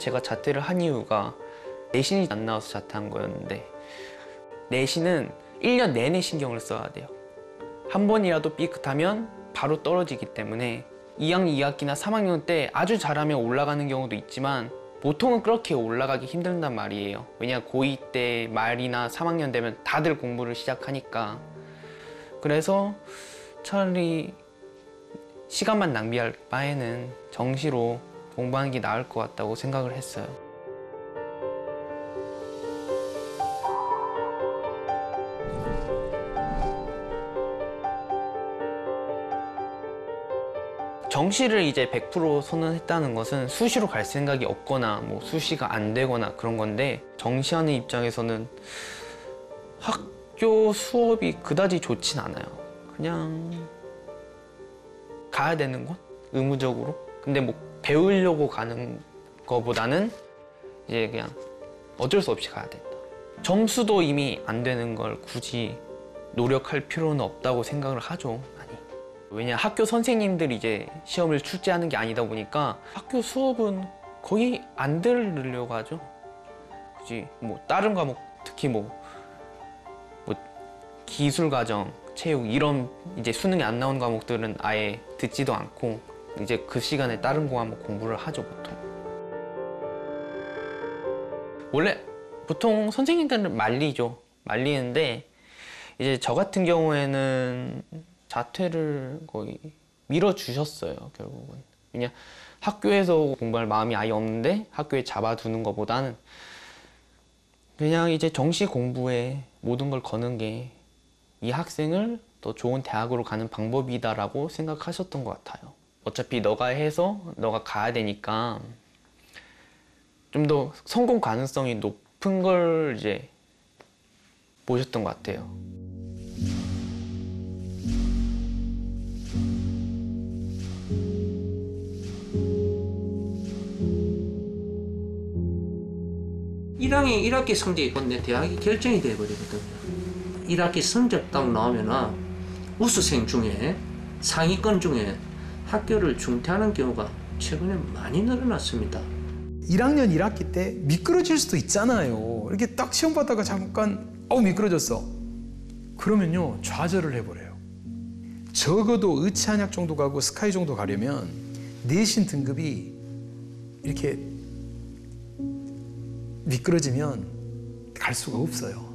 제가 자퇴를 한 이유가 내신이 안 나와서 자퇴한 거였는데 내신은 1년 내내 신경을 써야 돼요. 한 번이라도 삐끗하면 바로 떨어지기 때문에 2학년 2학기나 3학년 때 아주 잘하면 올라가는 경우도 있지만 보통은 그렇게 올라가기 힘든단 말이에요. 왜냐 고2 때 말이나 3학년 되면 다들 공부를 시작하니까 그래서 차라리 시간만 낭비할 바에는 정시로 공부하는 게 나을 것 같다고 생각을 했어요. 정시를 이제 100% 선언했다는 것은 수시로 갈 생각이 없거나 뭐 수시가 안 되거나 그런 건데 정시하는 입장에서는 학교 수업이 그다지 좋진 않아요. 그냥 가야 되는 곳 의무적으로. 근데 뭐 배우려고 가는 거보다는 이제 그냥 어쩔 수 없이 가야 된다. 점수도 이미 안 되는 걸 굳이 노력할 필요는 없다고 생각을 하죠. 많이. 왜냐 학교 선생님들이 이제 시험을 출제하는 게 아니다 보니까 학교 수업은 거의 안 들으려고 하죠. 그지 뭐 다른 과목 특히 뭐, 뭐 기술 과정, 체육 이런 이제 수능에 안 나온 과목들은 아예 듣지도 않고 이제 그 시간에 다른 과목 공부를 하죠 보통. 원래 보통 선생님들은 말리죠. 말리는데 이제 저 같은 경우에는 자퇴를 거의 밀어주셨어요 결국은. 왜냐 학교에서 공부할 마음이 아예 없는데 학교에 잡아두는 것보다는 그냥 이제 정시 공부에 모든 걸 거는 게 이 학생을 더 좋은 대학으로 가는 방법이다라고 생각하셨던 것 같아요. 어차피 너가 해서 너가 가야 되니까 좀 더 성공 가능성이 높은 걸 이제 보셨던 것 같아요. 일학년 1학기 성적이 곧내 대학이 결정이 돼버리거든요. 1학기 성적 딱 나오면은 우수생 중에 상위권 중에 학교를 중퇴하는 경우가 최근에 많이 늘어났습니다. 1학년 1학기 때 미끄러질 수도 있잖아요. 이렇게 딱 시험 봤다가 잠깐 어우 미끄러졌어. 그러면요 좌절을 해버려요. 적어도 의치한약 정도 가고 스카이 정도 가려면 내신 등급이 이렇게 미끄러지면 갈 수가 없어요.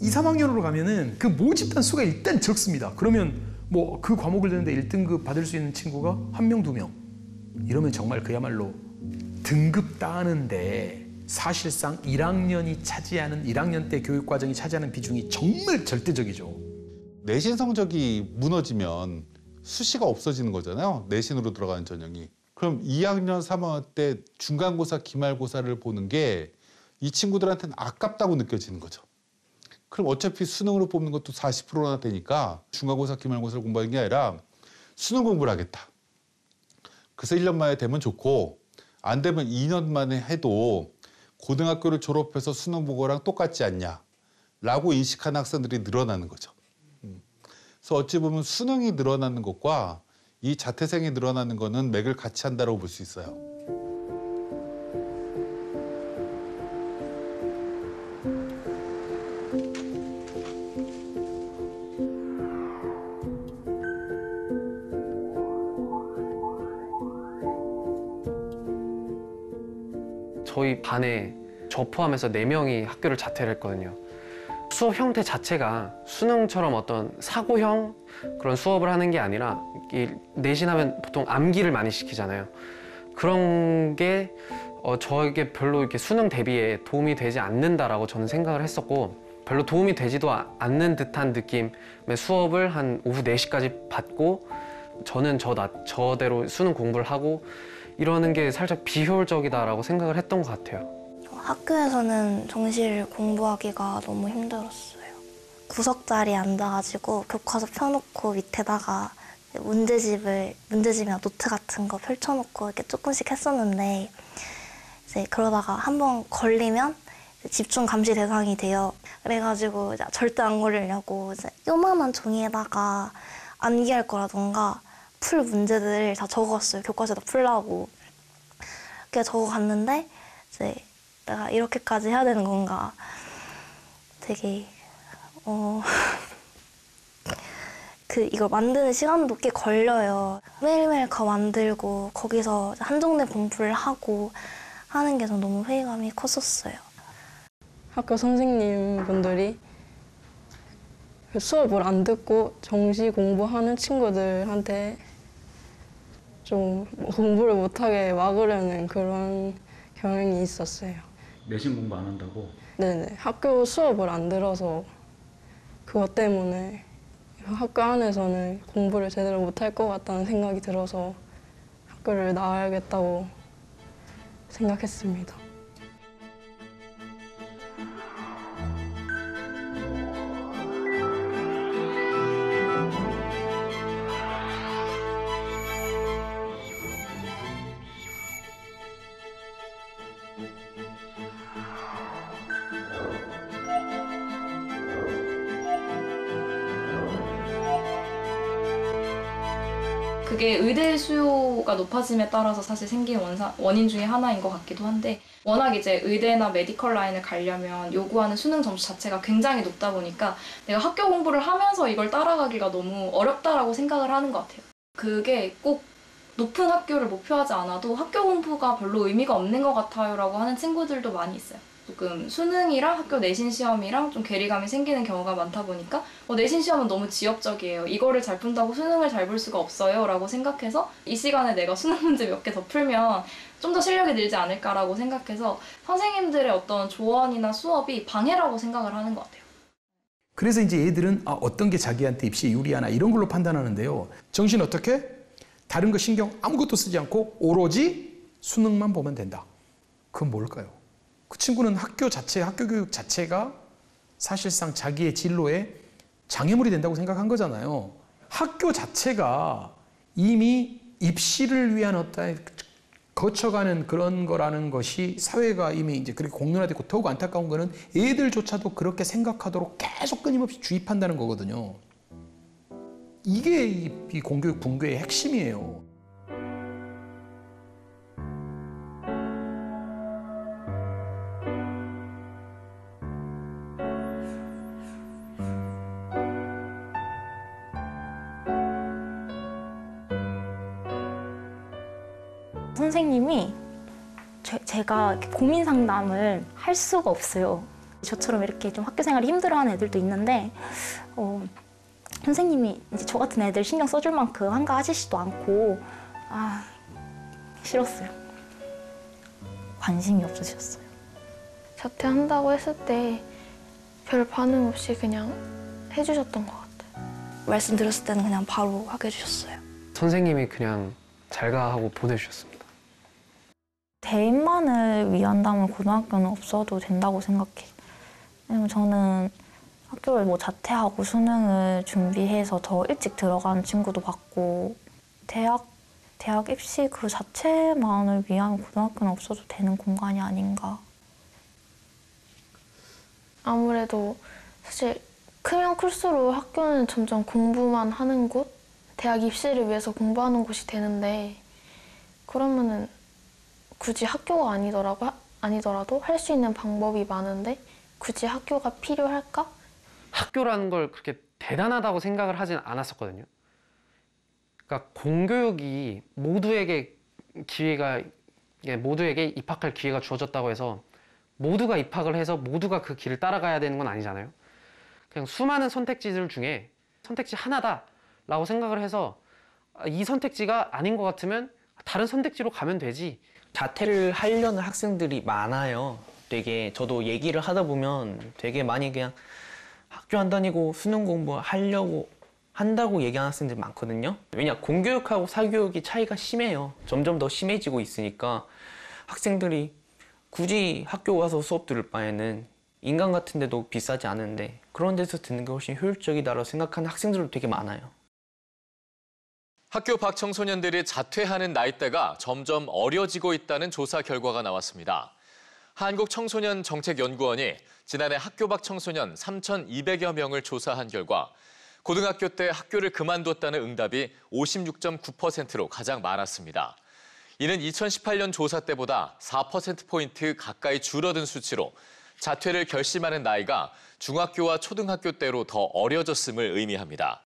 2, 3학년으로 가면은 그 모집단 수가 일단 적습니다. 그러면 뭐 그 과목을 듣는데 1등급 받을 수 있는 친구가 한 명, 두 명. 이러면 정말 그야말로 등급 따는데 사실상 1학년이 차지하는 1학년 때 교육 과정이 차지하는 비중이 정말 절대적이죠. 내신 성적이 무너지면 수시가 없어지는 거잖아요. 내신으로 들어가는 전형이. 그럼 2학년, 3학년 때 중간고사, 기말고사를 보는 게 이 친구들한테는 아깝다고 느껴지는 거죠. 그럼 어차피 수능으로 뽑는 것도 40%나 되니까 중간고사, 기말고사를 공부하는 게 아니라 수능 공부를 하겠다. 그래서 1년 만에 되면 좋고 안 되면 2년 만에 해도 고등학교를 졸업해서 수능 보고랑 똑같지 않냐 라고 인식하는 학생들이 늘어나는 거죠. 음. 그래서 어찌 보면 수능이 늘어나는 것과 이 자퇴생이 늘어나는 거는 맥을 같이 한다고 볼 수 있어요. 저희 반에 저 포함해서 네명이 학교를 자퇴를 했거든요. 수업 형태 자체가 수능처럼 어떤 사고형 그런 수업을 하는 게 아니라 이 내신하면 보통 암기를 많이 시키잖아요. 그런 게 어, 저에게 별로 이렇게 수능 대비에 도움이 되지 않는다라고 저는 생각을 했었고 별로 도움이 되지도 아- 않는 듯한 느낌의 수업을 한 오후 4시까지 받고 저는 저 나, 저대로 수능 공부를 하고 이러는 게 살짝 비효율적이다라고 생각을 했던 것 같아요. 학교에서는 정시를 공부하기가 너무 힘들었어요. 구석 자리에 앉아가지고 교과서 펴놓고 밑에다가 문제집을 문제집이나 노트 같은 거 펼쳐놓고 이렇게 조금씩 했었는데 이제 그러다가 한번 걸리면 집중 감시 대상이 돼요. 그래가지고 절대 안 걸리려고 이제 요만한 종이에다가 암기할 거라던가 풀 문제들을 다 적었어요. 교과서에다 풀라고. 이렇게 적어 갔는데 이제 내가 이렇게까지 해야 되는 건가 되게 어. 그 이걸 만드는 시간도 꽤 걸려요. 매일매일 거 만들고 거기서 한정된 공부를 하고 하는 게전 너무 회의감이 컸었어요. 학교 선생님 분들이 그 수업을 안 듣고 정시 공부하는 친구들한테 좀 공부를 못하게 막으려는 그런 경향이 있었어요. 내신 공부 안 한다고? 네네. 학교 수업을 안 들어서 그것 때문에 학교 안에서는 공부를 제대로 못할 것 같다는 생각이 들어서 학교를 나와야겠다고 생각했습니다. 그게 의대 수요가 높아짐에 따라서 사실 생긴 원사, 원인 중에 하나인 것 같기도 한데 워낙 이제 의대나 medical 라인을 가려면 요구하는 수능 점수 자체가 굉장히 높다 보니까 내가 학교 공부를 하면서 이걸 따라가기가 너무 어렵다라고 생각을 하는 것 같아요. 그게 꼭 높은 학교를 목표하지 않아도 학교 공부가 별로 의미가 없는 것 같아요라고 하는 친구들도 많이 있어요. 조금 수능이랑 학교 내신 시험이랑 좀 괴리감이 생기는 경우가 많다 보니까 어, 내신 시험은 너무 지엽적이에요. 이거를 잘 푼다고 수능을 잘 볼 수가 없어요. 라고 생각해서 이 시간에 내가 수능 문제 몇 개 더 풀면 좀 더 실력이 늘지 않을까라고 생각해서 선생님들의 어떤 조언이나 수업이 방해라고 생각을 하는 것 같아요. 그래서 이제 얘들은 아, 어떤 게 자기한테 입시에 유리하나 이런 걸로 판단하는데요. 정신 어떻게? 다른 거 신경 아무것도 쓰지 않고 오로지 수능만 보면 된다. 그건 뭘까요? 그 친구는 학교 자체, 학교 교육 자체가 사실상 자기의 진로에 장애물이 된다고 생각한 거잖아요. 학교 자체가 이미 입시를 위한 어떤 거쳐가는 그런 거라는 것이 사회가 이미 이제 그렇게 공론화되고 더욱 안타까운 거는 애들조차도 그렇게 생각하도록 계속 끊임없이 주입한다는 거거든요. 이게 이, 이 공교육 붕괴의 핵심이에요. 선생님이 제, 가 고민 상담을 할 수가 없어요. 저처럼 이렇게 좀 학교 생활이 힘들어하는 애들도 있는데 어, 선생님이 이제 저 같은 애들 신경 써줄 만큼 한가하시지도 않고 아 싫었어요. 관심이 없으셨어요. 자퇴한다고 했을 때 별 반응 없이 그냥 해주셨던 것 같아요. 말씀드렸을 때는 그냥 바로 하게 해주셨어요. 선생님이 그냥 잘가 하고 보내주셨습니다. 대인만을 위한다면 고등학교는 없어도 된다고 생각해요. 왜냐면 저는 학교를 뭐 자퇴하고 수능을 준비해서 더 일찍 들어가는 친구도 봤고 대학 대학 입시 그 자체만을 위한 고등학교는 없어도 되는 공간이 아닌가. 아무래도 사실 크면 클수록 학교는 점점 공부만 하는 곳, 대학 입시를 위해서 공부하는 곳이 되는데 그러면은 굳이 학교가 아니더라고 아니더라도 할 수 있는 방법이 많은데 굳이 학교가 필요할까? 학교라는 걸 그렇게 대단하다고 생각을 하진 않았었거든요. 그러니까 공교육이 모두에게 기회가 예, 모두에게 입학할 기회가 주어졌다고 해서 모두가 입학을 해서 모두가 그 길을 따라가야 되는 건 아니잖아요. 그냥 수많은 선택지들 중에 선택지 하나다라고 생각을 해서 아, 이 선택지가 아닌 것 같으면 다른 선택지로 가면 되지. 자퇴를 하려는 학생들이 많아요. 되게 저도 얘기를 하다 보면 되게 많이 그냥 학교 안 다니고 수능 공부 하려고 한다고 얘기하는 학생들이 많거든요. 왜냐 공교육하고 사교육이 차이가 심해요. 점점 더 심해지고 있으니까 학생들이 굳이 학교 가서 수업 들을 바에는 인간 같은 데도 비싸지 않은데 그런 데서 듣는 게 훨씬 효율적이다라고 생각하는 학생들도 되게 많아요. 학교 밖 청소년들이 자퇴하는 나이대가 점점 어려지고 있다는 조사 결과가 나왔습니다. 한국청소년정책연구원이 지난해 학교 밖 청소년 3,200여 명을 조사한 결과 고등학교 때 학교를 그만뒀다는 응답이 56.9%로 가장 많았습니다. 이는 2018년 조사 때보다 4%포인트 가까이 줄어든 수치로 자퇴를 결심하는 나이가 중학교와 초등학교 때로 더 어려졌음을 의미합니다.